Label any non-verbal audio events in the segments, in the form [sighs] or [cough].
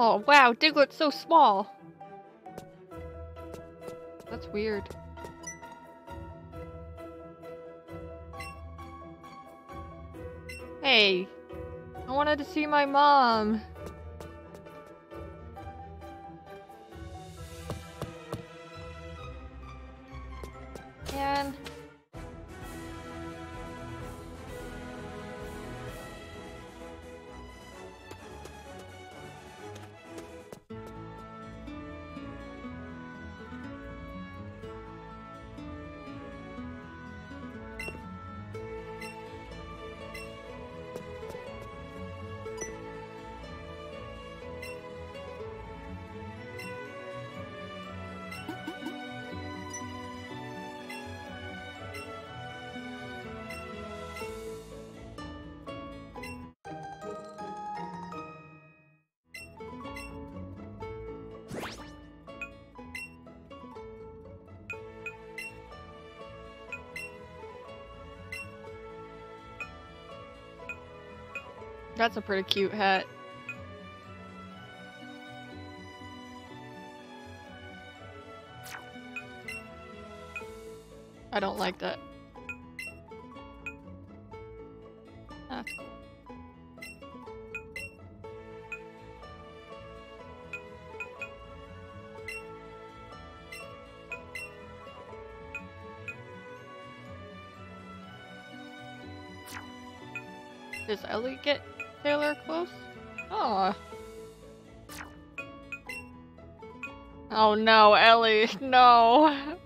Oh, wow, Diglett's so small. That's weird. Hey, I wanted to see my mom. That's a pretty cute hat. I don't like that. That's cool. Does Ellie get Taylor close? Oh. Oh no, Ellie, [laughs] no.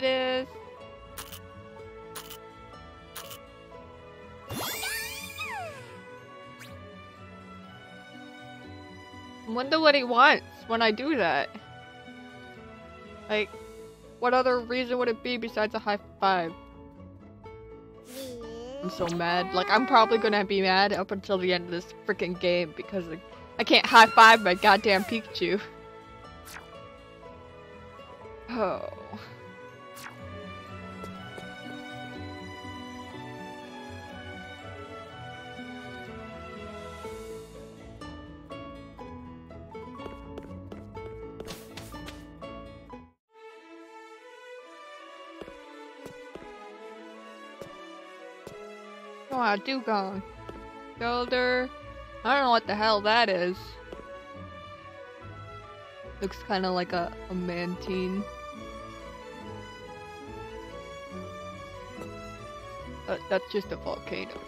Know it is? I wonder what he wants when I do that. Like, what other reason would it be besides a high five? I'm so mad. Like, I'm probably gonna be mad up until the end of this freaking game because I can't high five my goddamn Pikachu. [sighs] Oh. Dewgong. Shellder. I don't know what the hell that is. Looks kind of like a, a mantine. Uh, that's just a volcano.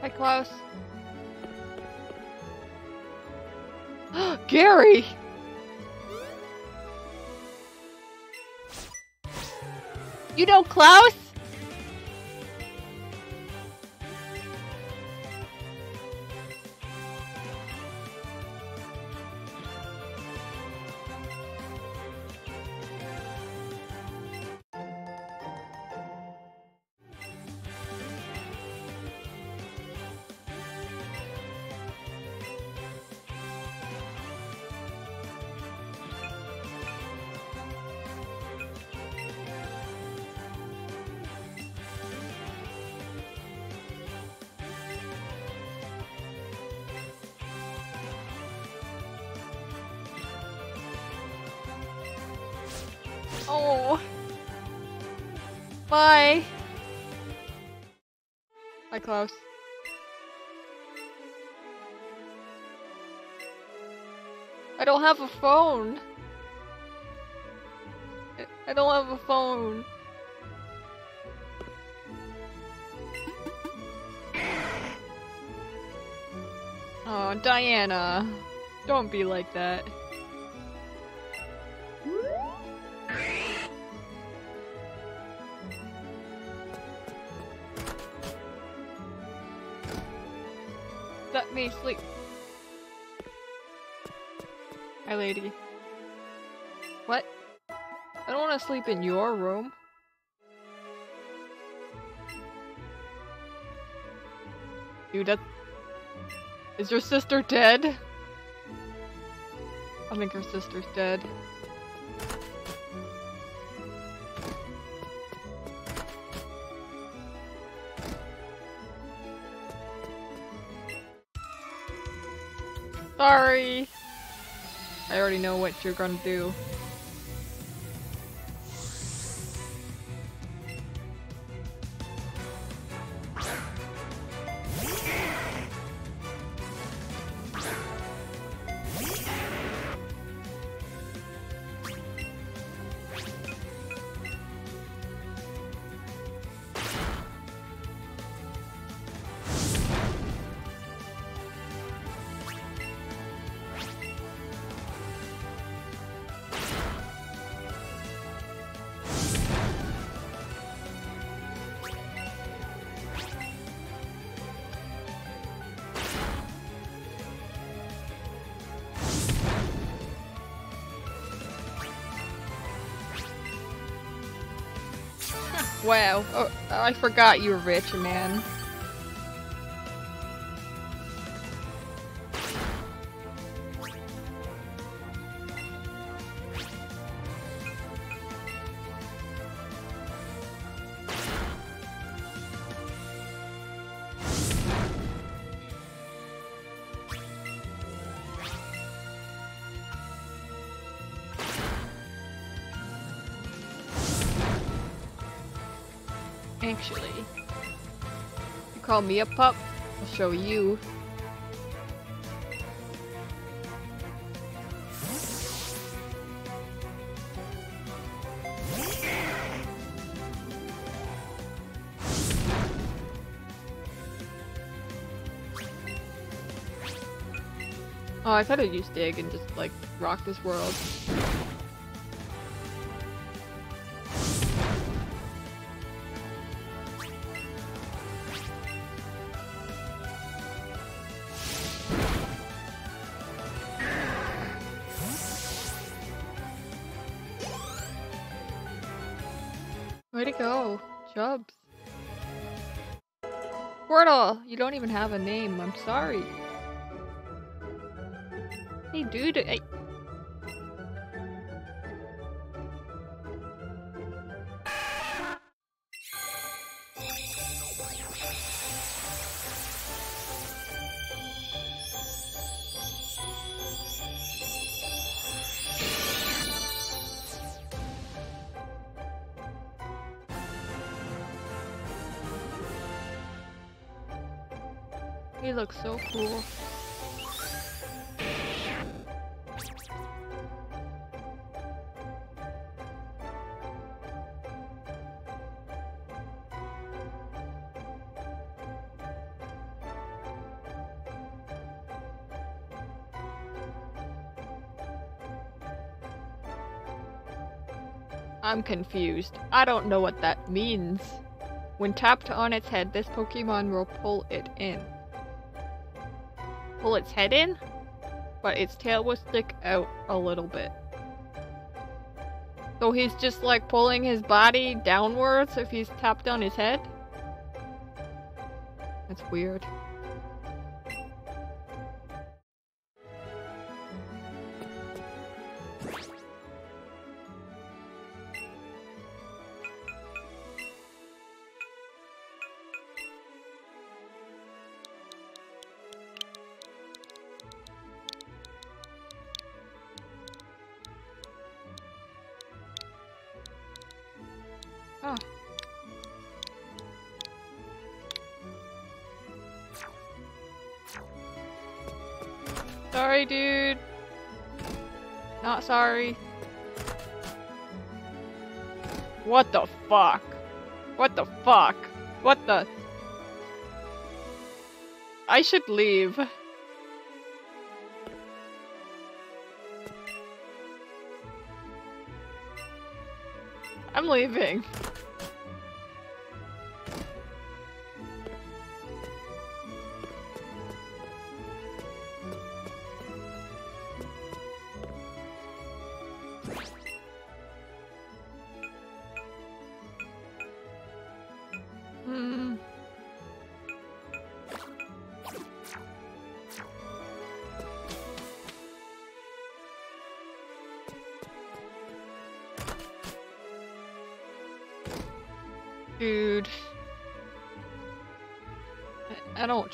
Hi, Claus. [gasps] Gary! You know Claus? Don't have a phone. I don't have a phone. Oh, Diana. Don't be like that. Sleep in your room. Dude, that... Is your sister dead? I think her sister's dead. Sorry. I already know what you're gonna do. Wow. Oh, I forgot you were rich, man. Call me a pup, I'll show you. Oh, I thought I'd use dig and just like rock this world. To go, Chubs. Squirtle, you don't even have a name. I'm sorry. Hey, dude. Hey. I'm confused. I don't know what that means. When tapped on its head, this Pokemon will pull it in. Pull its head in? But its tail will stick out a little bit. So he's just like pulling his body downwards if he's tapped on his head? That's weird. Sorry, dude. Not sorry. What the fuck? What the fuck? What the? I should leave. I'm leaving.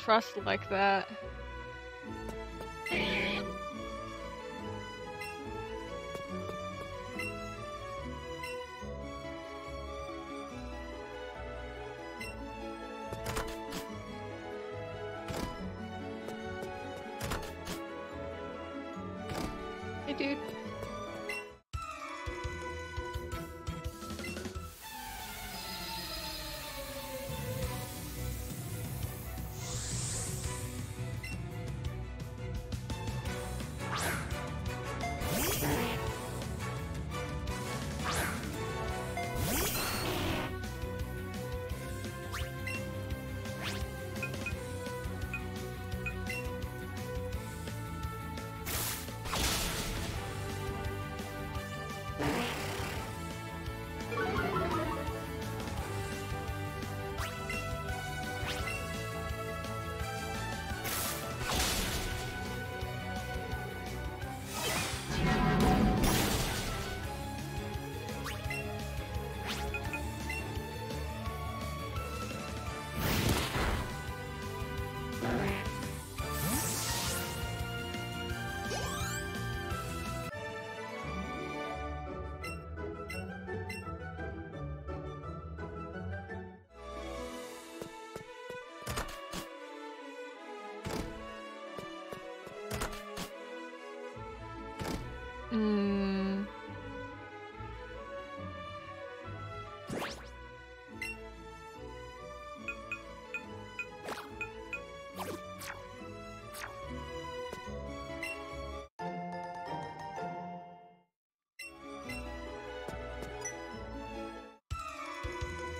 Trust like that.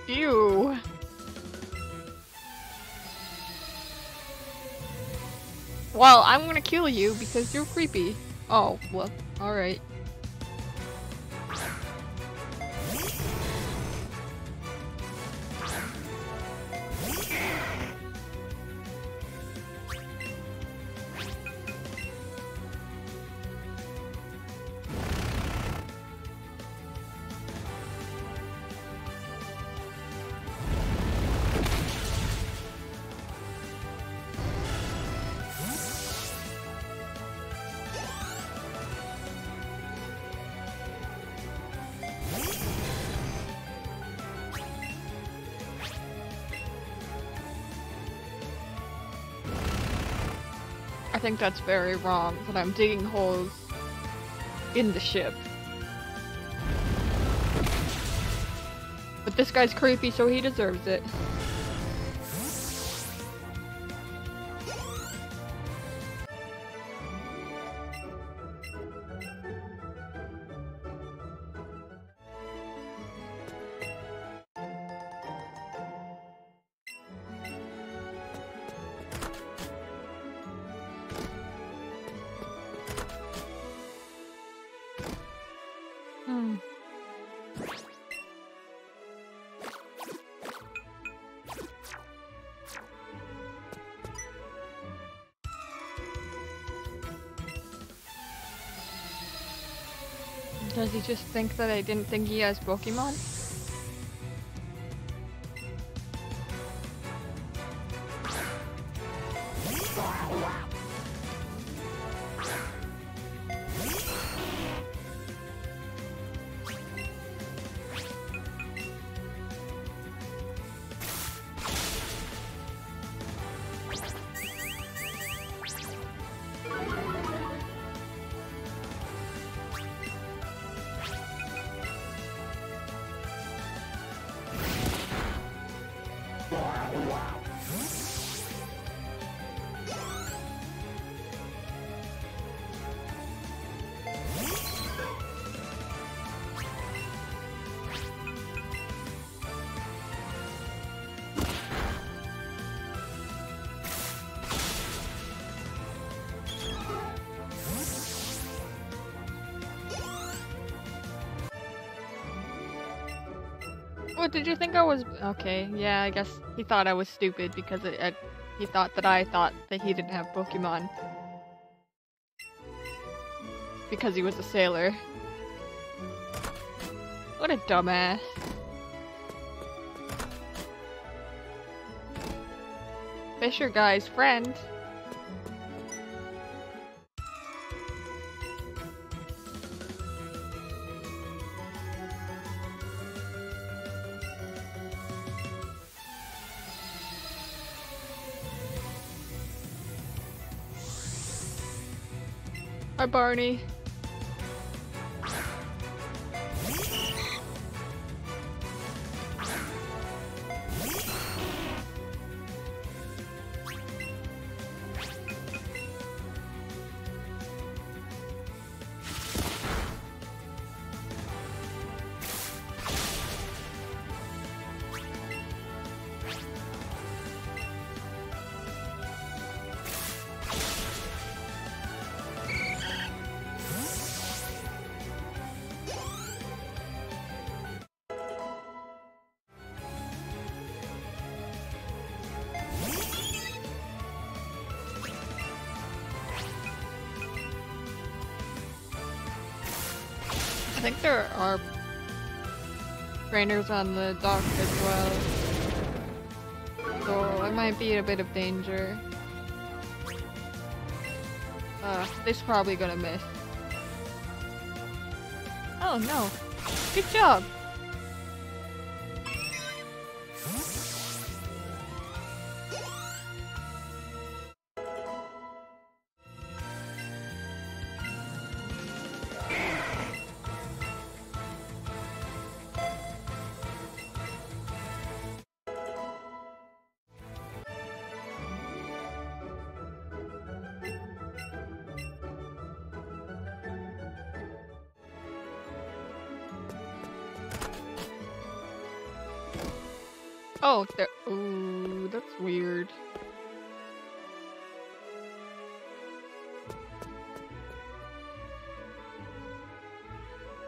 Ew. Well, I'm gonna kill you because you're creepy. Oh, well, alright. Think that's very wrong that I'm digging holes in the ship. But this guy's creepy, so he deserves it. Does he just think that I didn't think he has Pokemon? Did you think I was? Okay, yeah, I guess he thought I was stupid because it, it, he thought that I thought that he didn't have Pokemon. Because he was a sailor. What a dumbass. Fisher guy's friend. Barney. Trainers on the dock as well. So I might be in a bit of danger. Uh, this probably gonna miss. Oh no. Good job! Oh, there. Ooh, that's weird.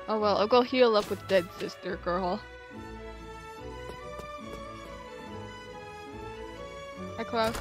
Oh well, I'll go heal up with dead sister girl. Hi, Claus.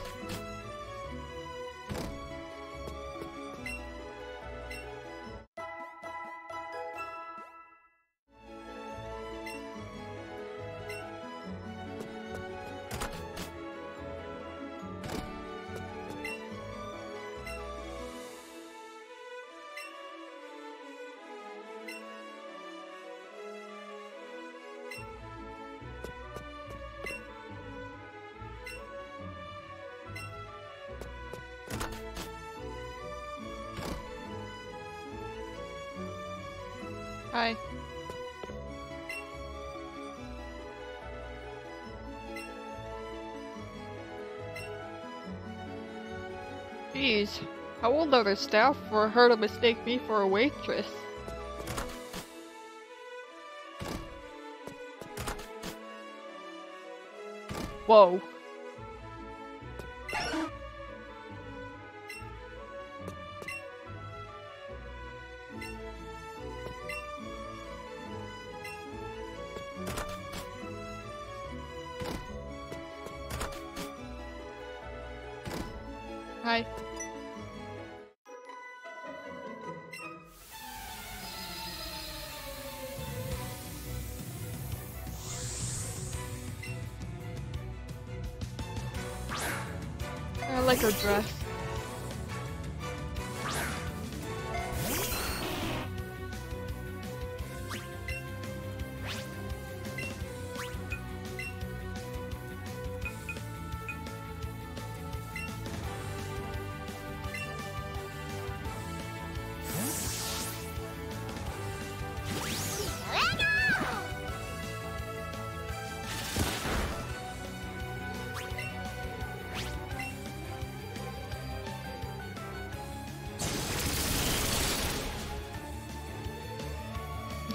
Hi. Jeez, how old are the staff for her to mistake me for a waitress? Whoa. I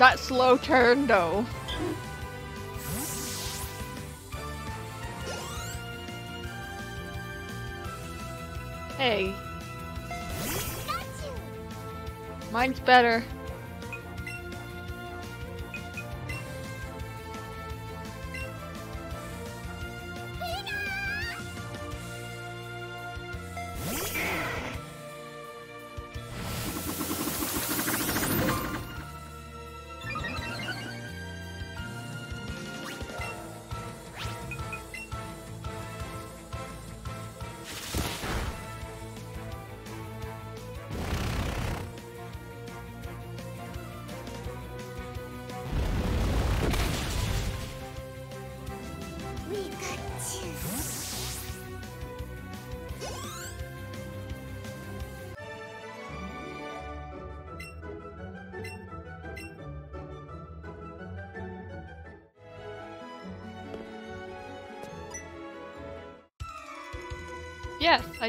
That slow turn though. Hey, mine's better.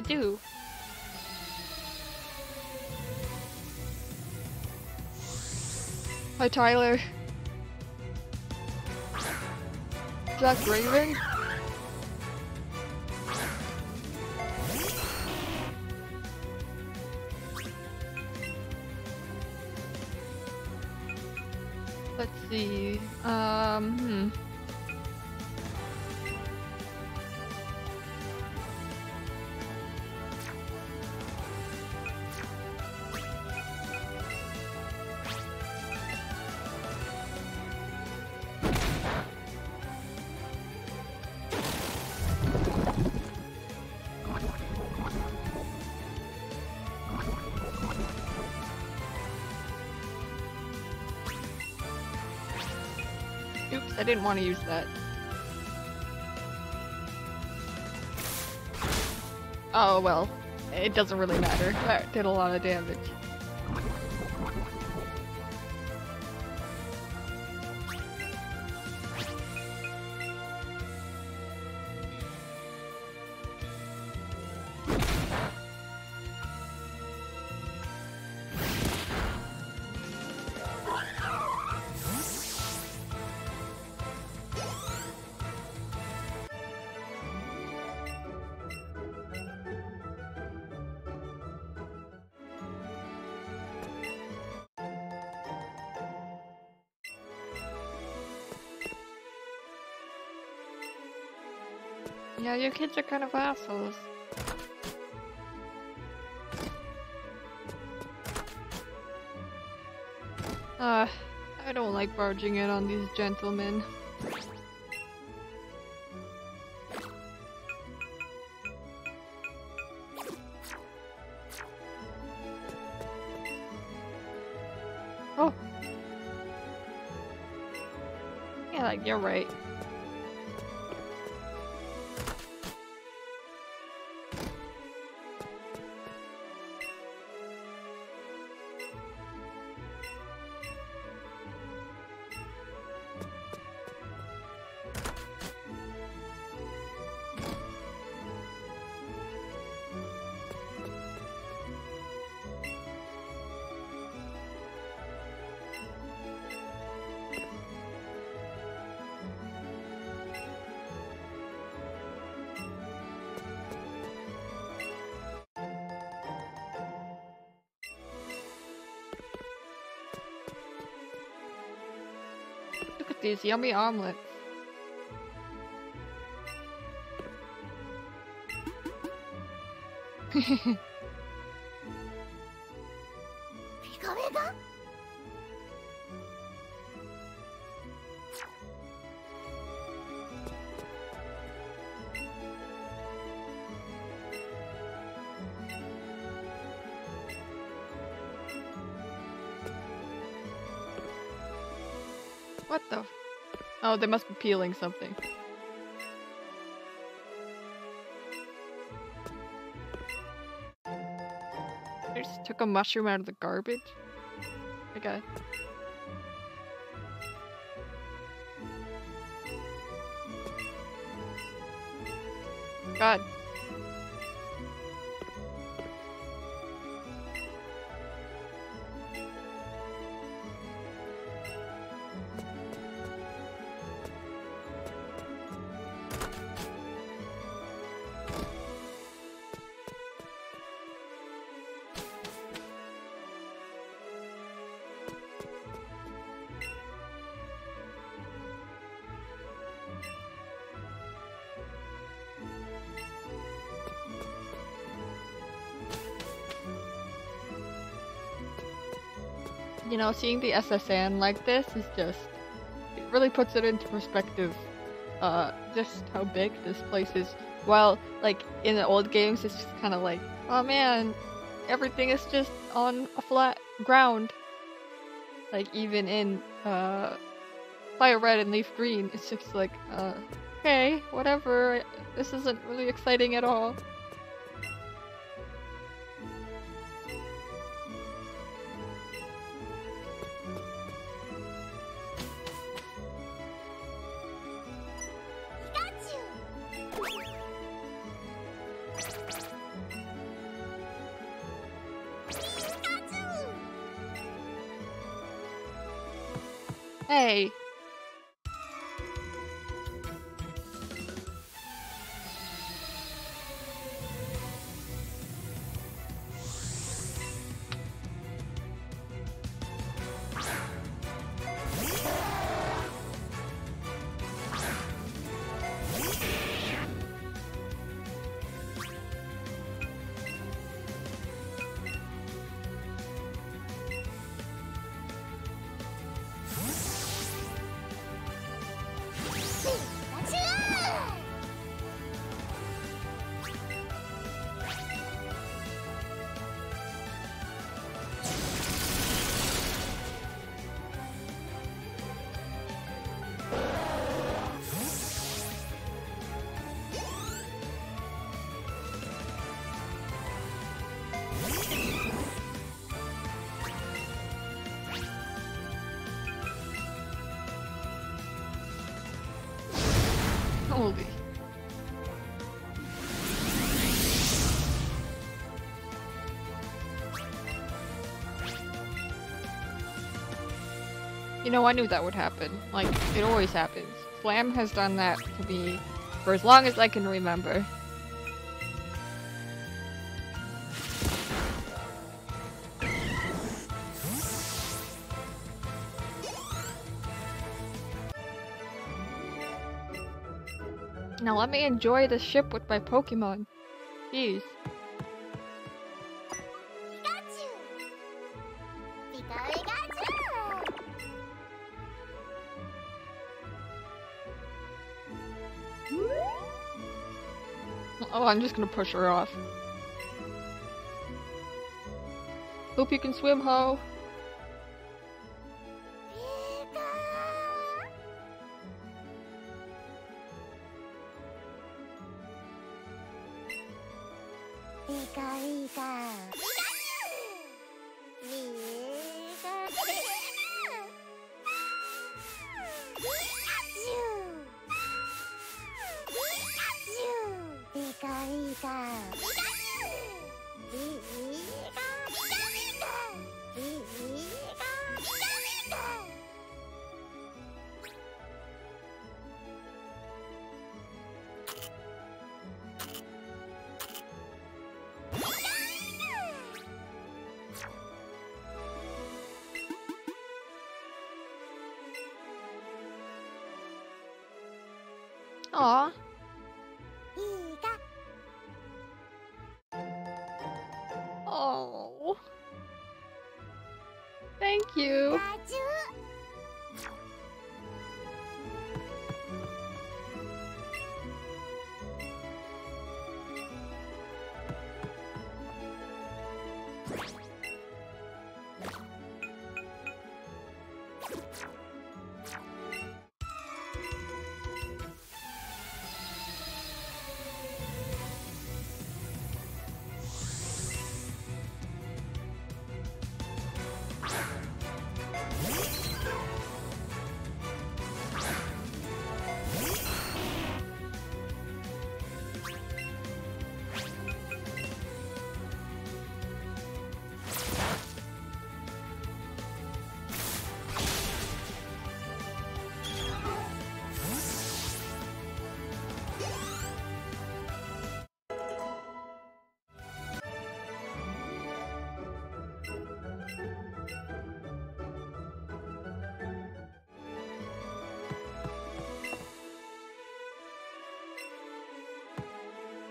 Do. Hi, Tyler. Jack Raven? Didn't want to use that. Oh well, it doesn't really matter. That did a lot of damage. Kids are kind of assholes. Uh, I don't like barging in on these gentlemen. Oh. Yeah, like, you're right. Yummy omelets. Oh, they must be peeling something. They just took a mushroom out of the garbage. Okay. God. Know, seeing the S.S. Anne like this is just. It really puts it into perspective. Uh, just how big this place is. While, like, in the old games, it's just kind of like, oh man, everything is just on a flat ground. Like, even in, uh, Fire Red and Leaf Green, it's just like, uh, okay, whatever. This isn't really exciting at all. Hey. Know, I knew that would happen. Like, it always happens. Slam has done that to me for as long as I can remember. Now let me enjoy the ship with my Pokemon. Jeez. I'm just gonna push her off. Hope you can swim, Ho. ピカ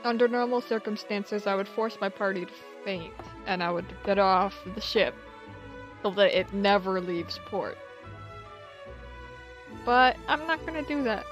Under normal circumstances, I would force my party to faint, and I would get off the ship so that it never leaves port. But I'm not gonna do that.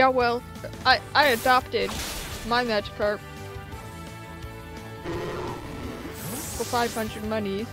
Yeah, well, I I adopted my Magikarp for 500 monies.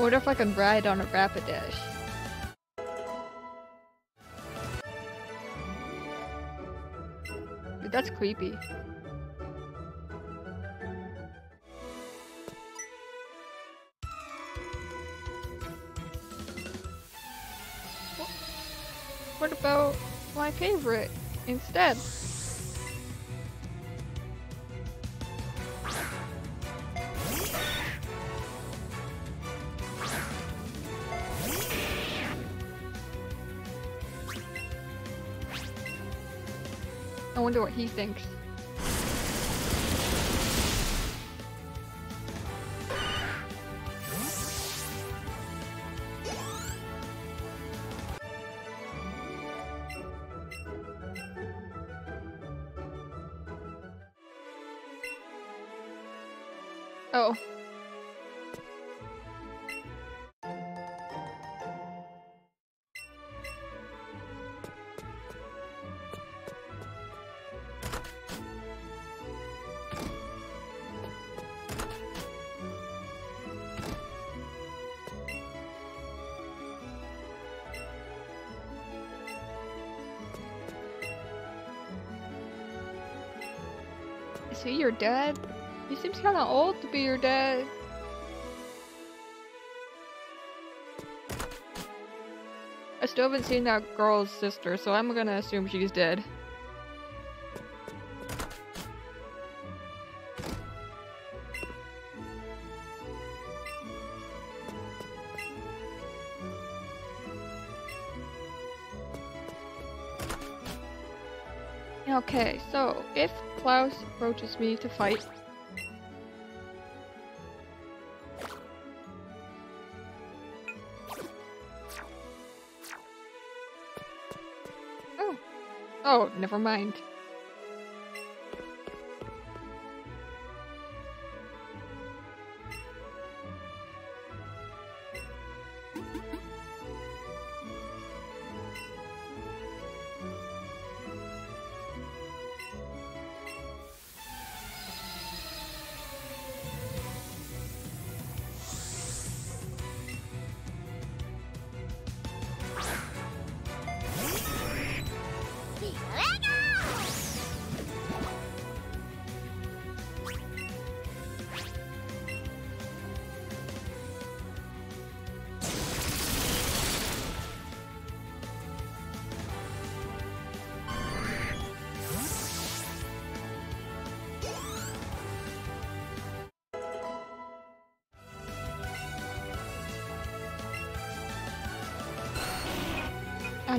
I wonder if I can ride on a Rapidash. Dude, that's creepy. What about my favorite instead? What he thinks. Is he your dad? He seems kind of old to be your dad. I still haven't seen that girl's sister, so I'm gonna assume she's dead. Claus approaches me to fight, Oh. Oh, never mind.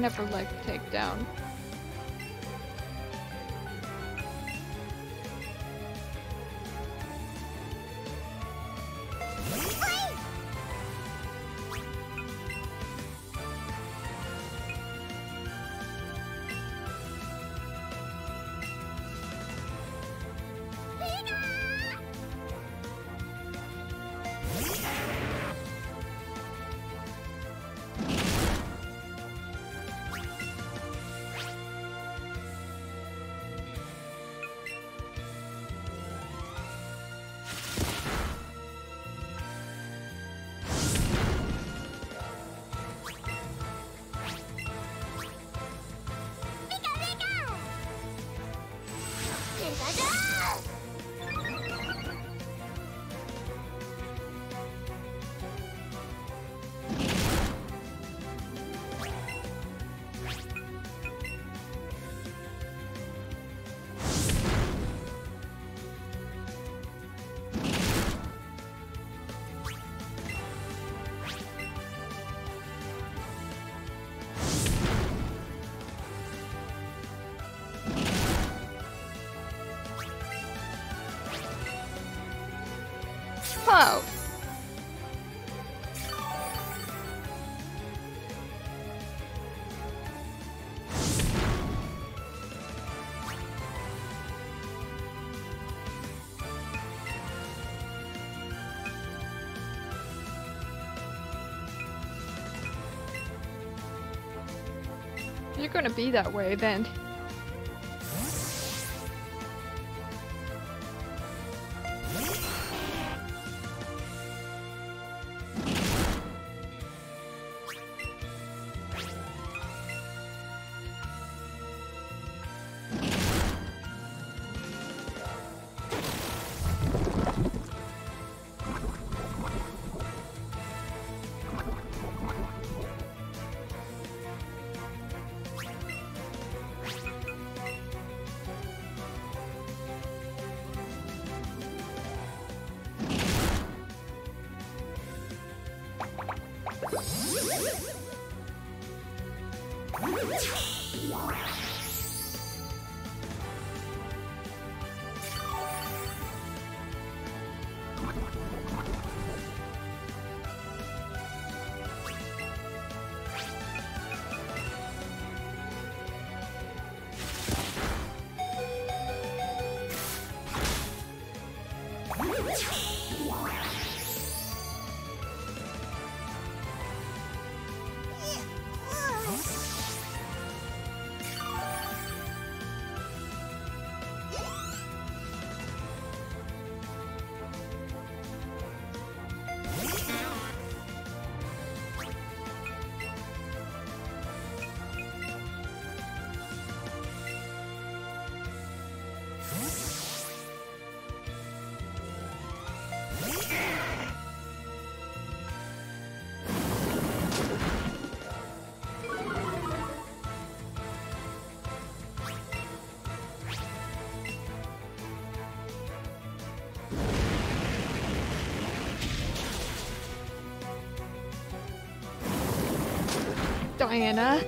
Never liked takedown. Gonna be that way then. Diana.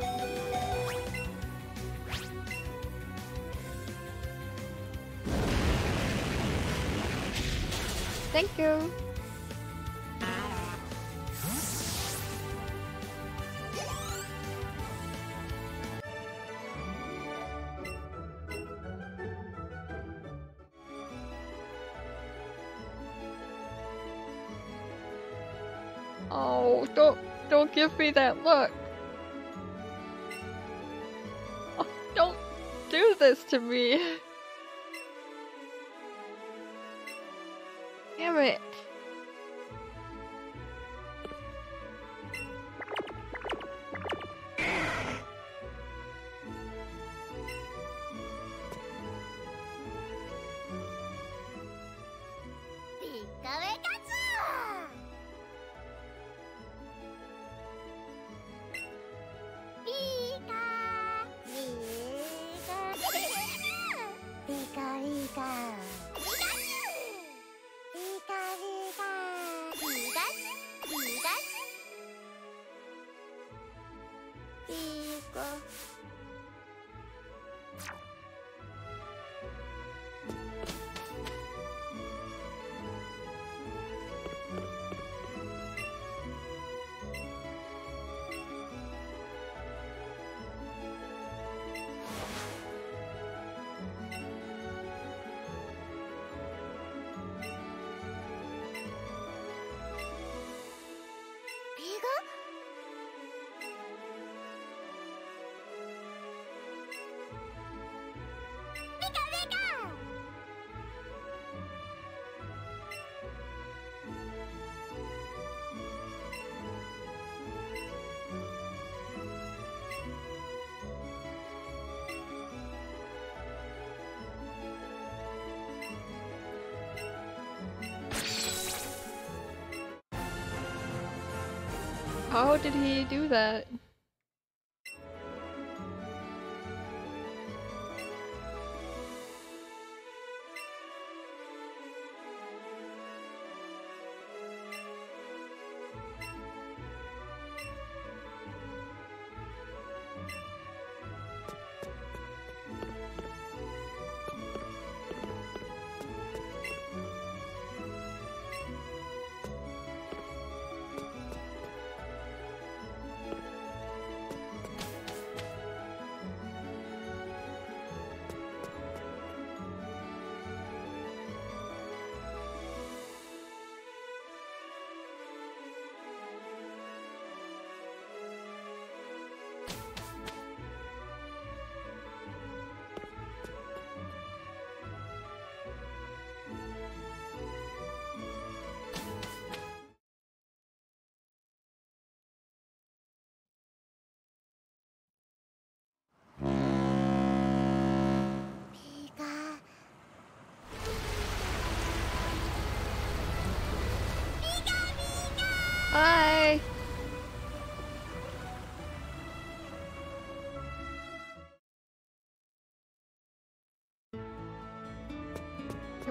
Thank you. Oh, don't don't give me that look. To me. [laughs] Damn it. How did he do that?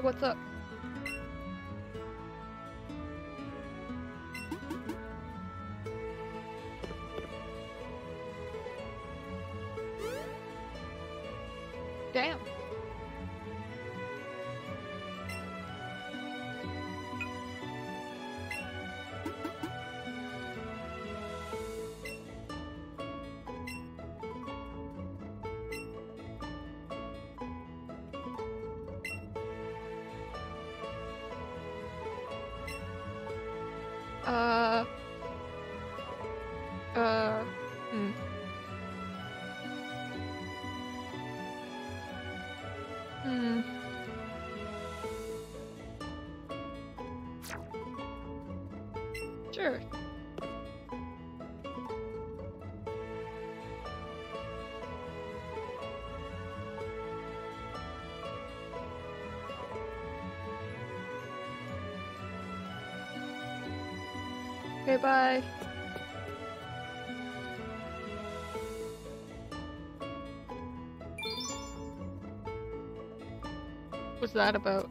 What's up? Okay, bye. What's that about?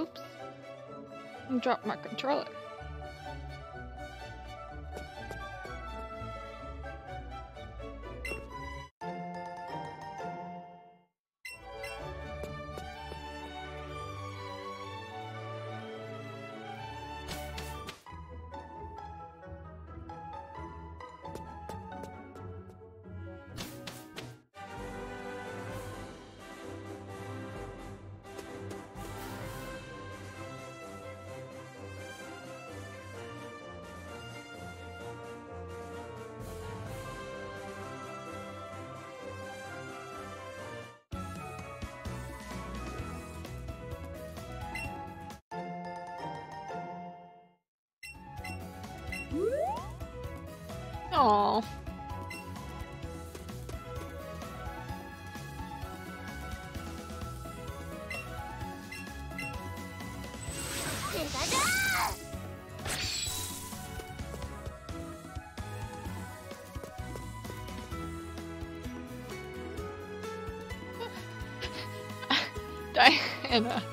Oops. I dropped my controller. Diana. [laughs]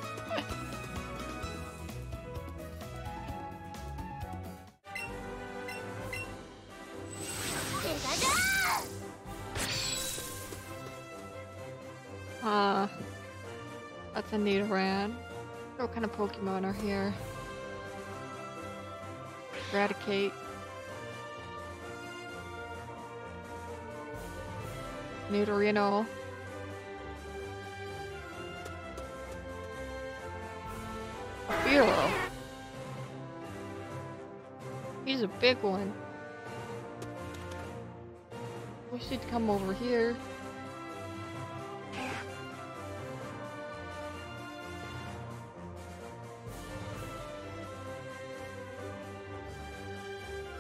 Uh, that's a Nidoran. What kind of Pokemon are here? Eradicate. Nidorino. He's a big one. We should come over here.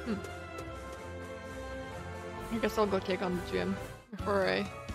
Hmm. I guess I'll go take on the gym before I.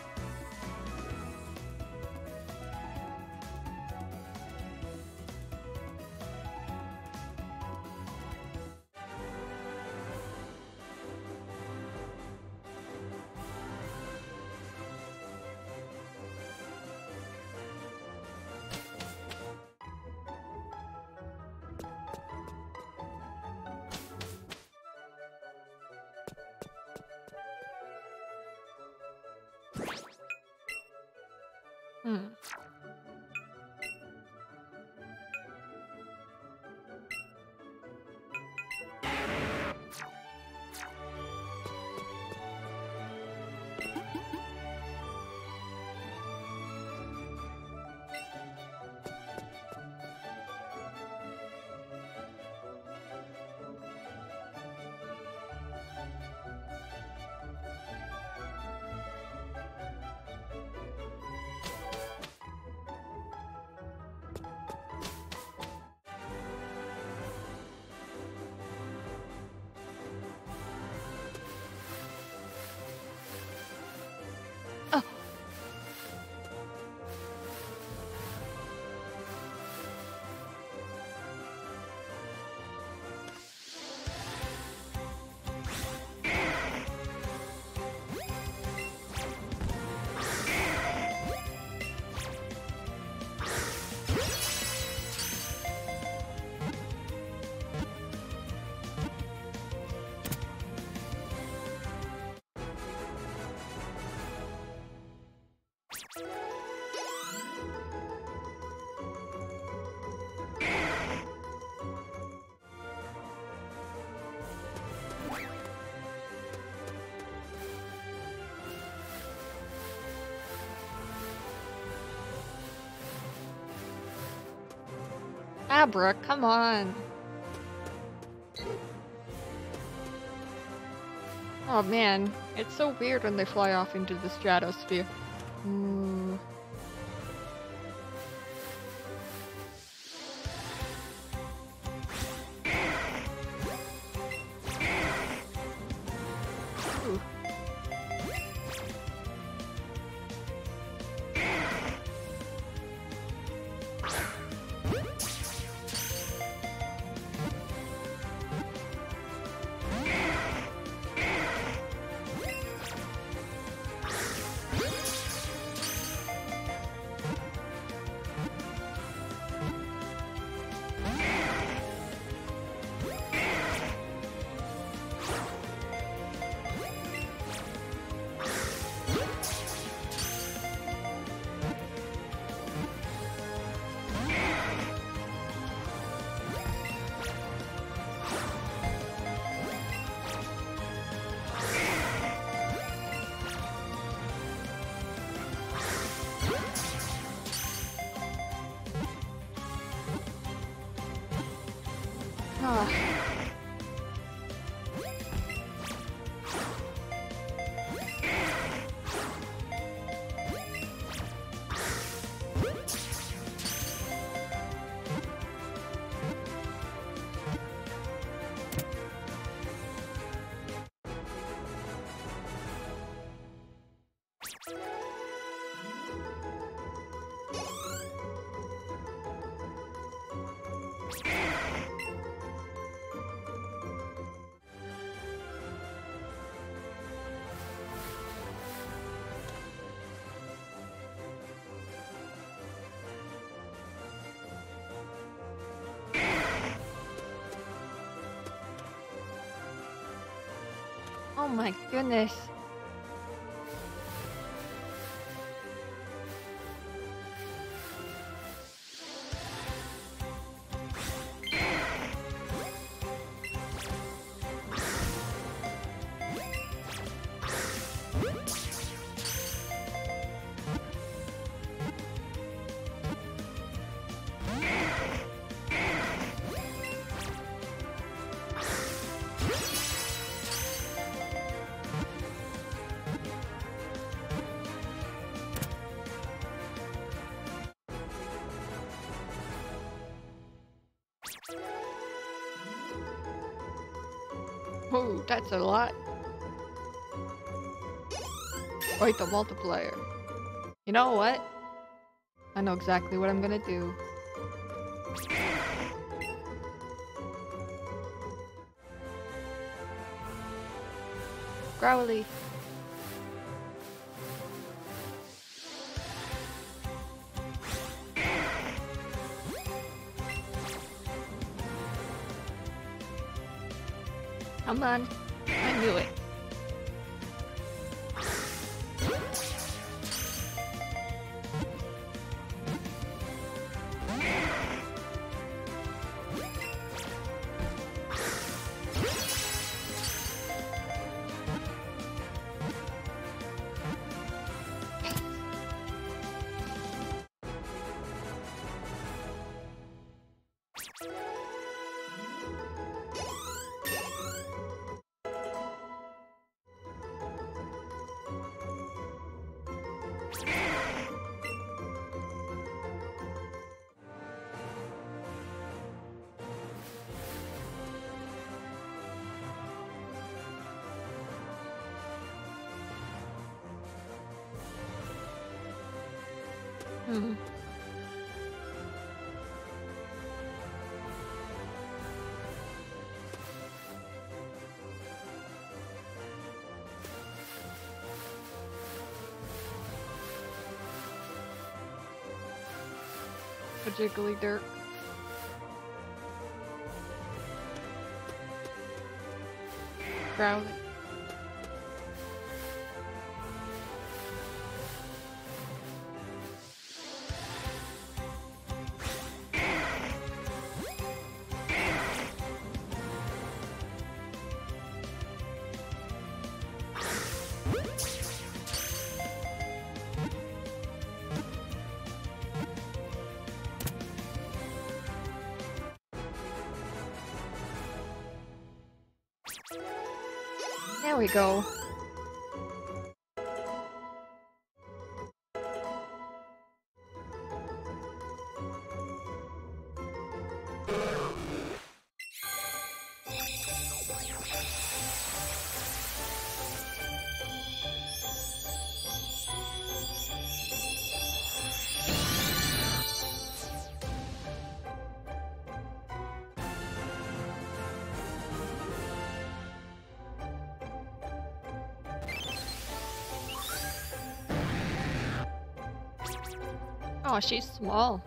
Abra, come on. Oh man, it's so weird when they fly off into the stratosphere. My goodness. A lot. Wait, the multiplier. You know what? I know exactly what I'm gonna do. Growly. Come on. Mm. A jiggly dirt. We go. Oh, she's small.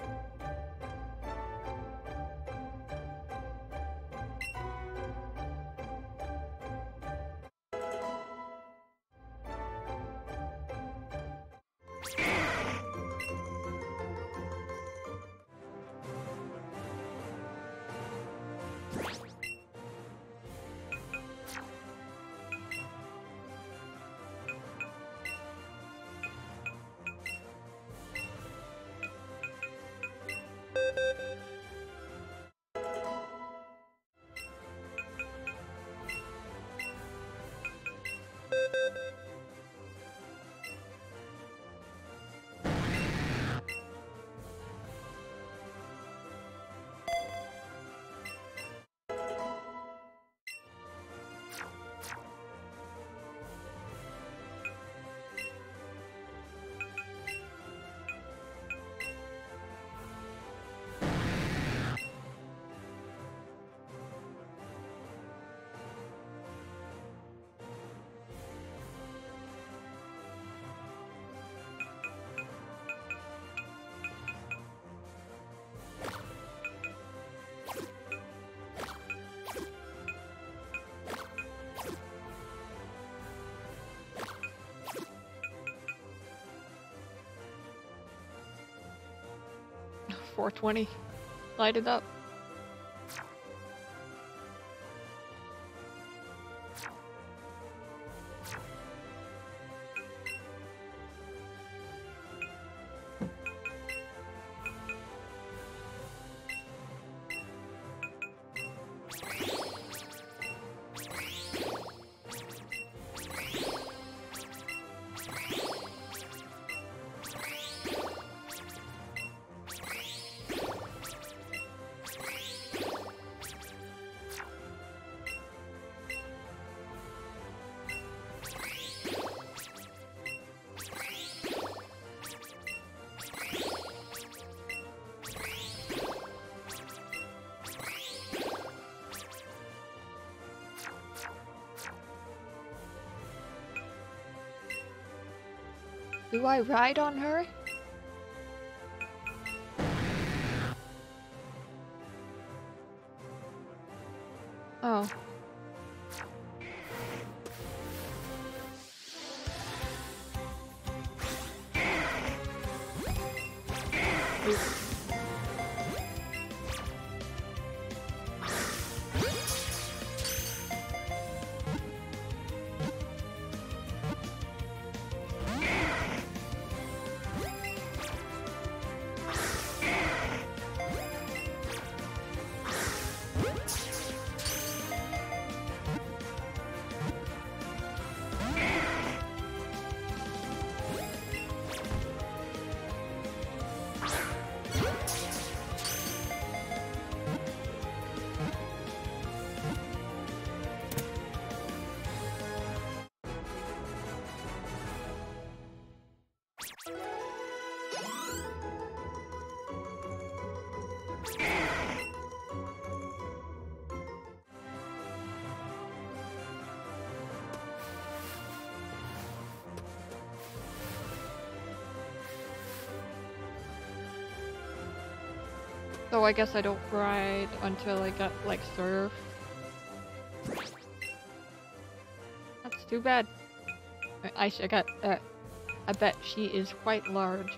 420 lighted up. Do I ride on her? I guess I don't ride until I get like surf. That's too bad. I, I got. Uh, I bet she is quite large.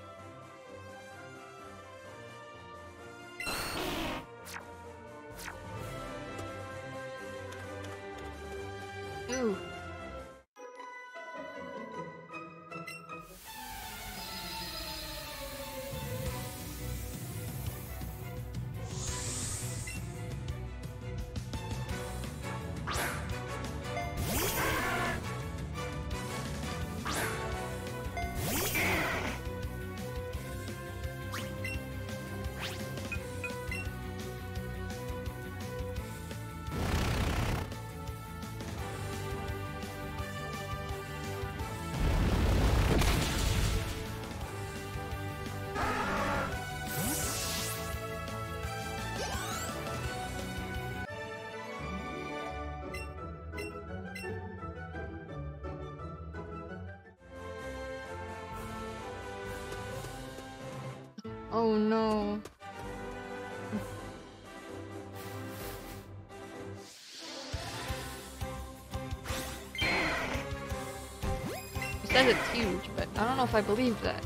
Oh no. It says it's huge, but I don't know if I believe that.